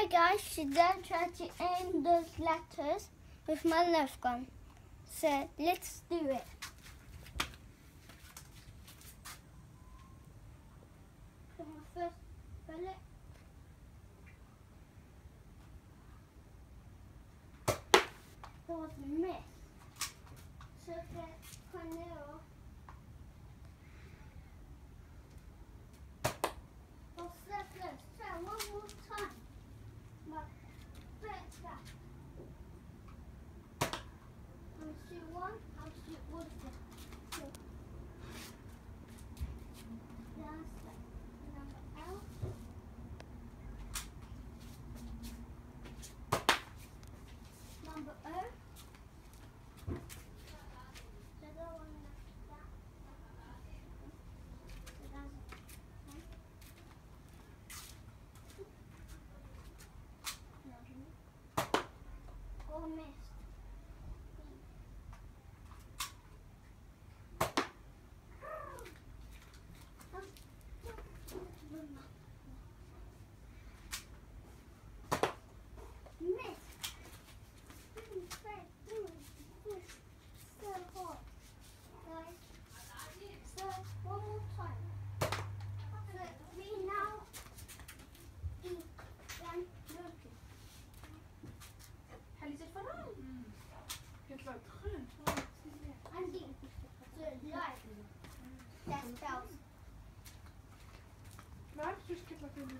Hi guys, today I tried to aim those letters with my Nerf gun. So let's do it. My first bullet. That was a miss. So get Cornell.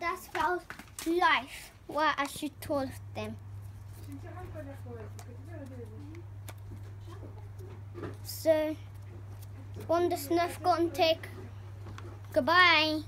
That spells life. What I should told them. So, when the snuff gone take, goodbye.